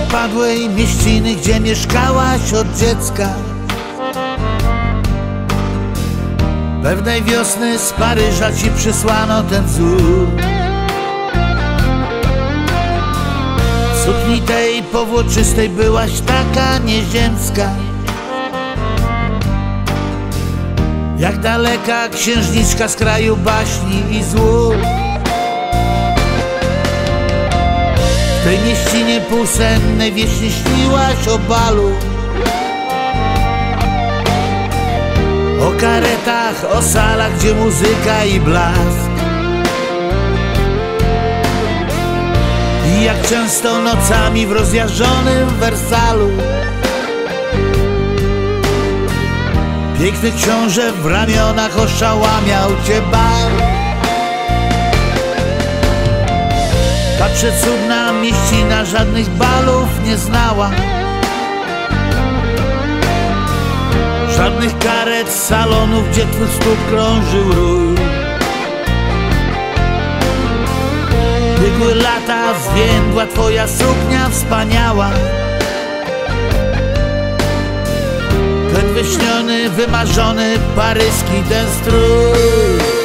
zapadłej mieściny, gdzie mieszkałaś od dziecka. Pewnej wiosny z Paryża ci przysłano ten wzór. W sukni tej powłoczystej byłaś taka nieziemska. Jak daleka księżniczka z kraju baśni i złód W tej mieścinie półsennej wiecznie śniłaś o balu. O karetach, o salach, gdzie muzyka i blask. I jak często nocami w rozjarzonym Wersalu. Piękny książę w ramionach oszałamiał cię bal Ta przecudna mieścina żadnych balów nie znała. Żadnych karet, salonów, gdzie twój stóp krążył rój. Biegły lata, zwiędła twoja suknia wspaniała. Ten wyśniony, wymarzony paryski ten strój